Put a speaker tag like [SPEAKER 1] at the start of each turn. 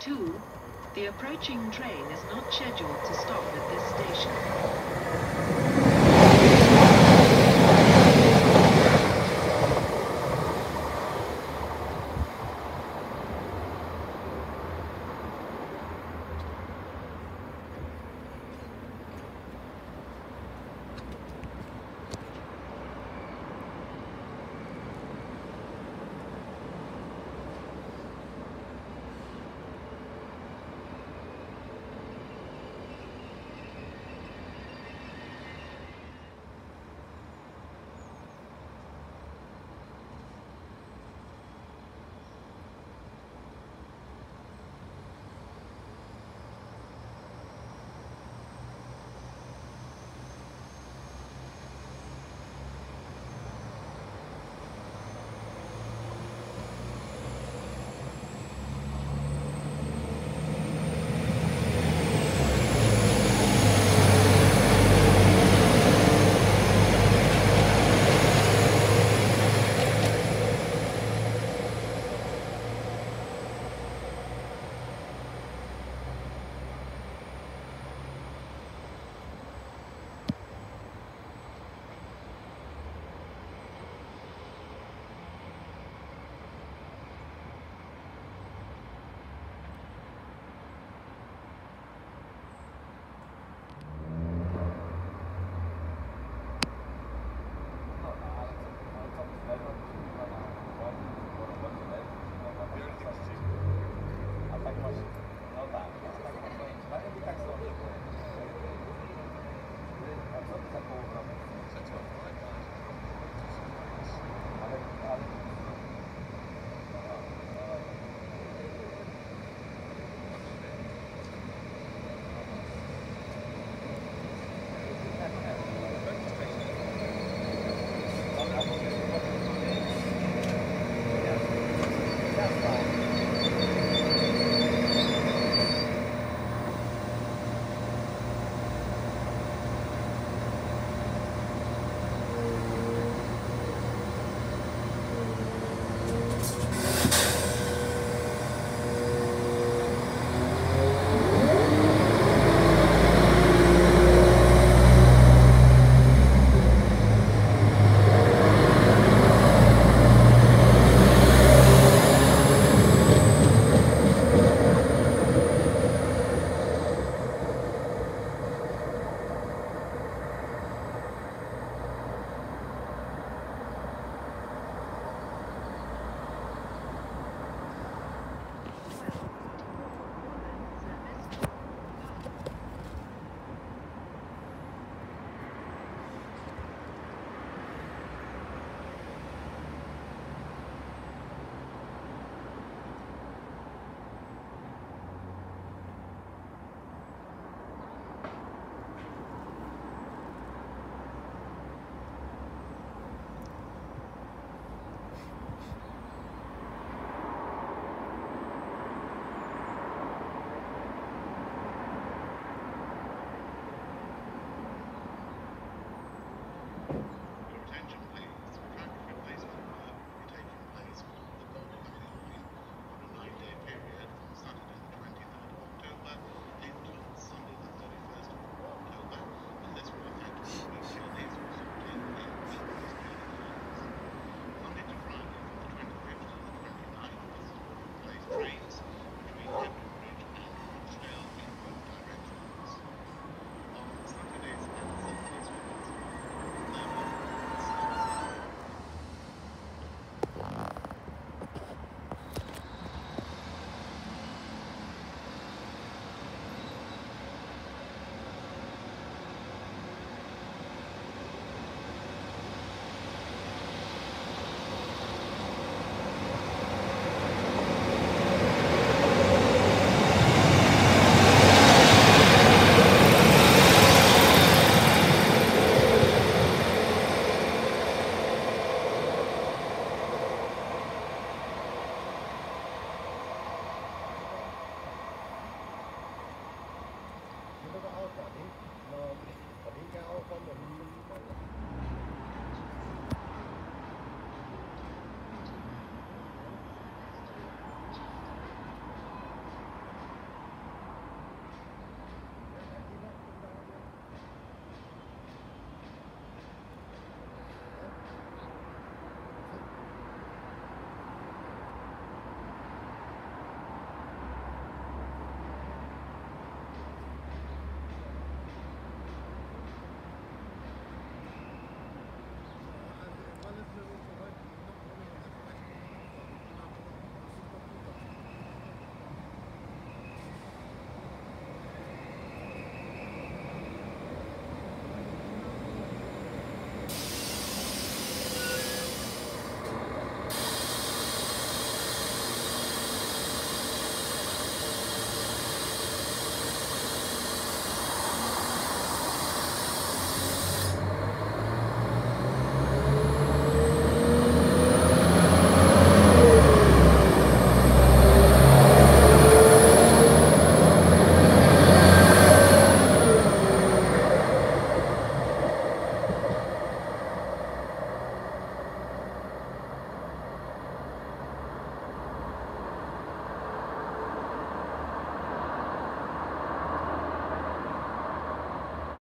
[SPEAKER 1] 2. The approaching train is not scheduled to stop at this station. quản lý mà quản lý cao con mình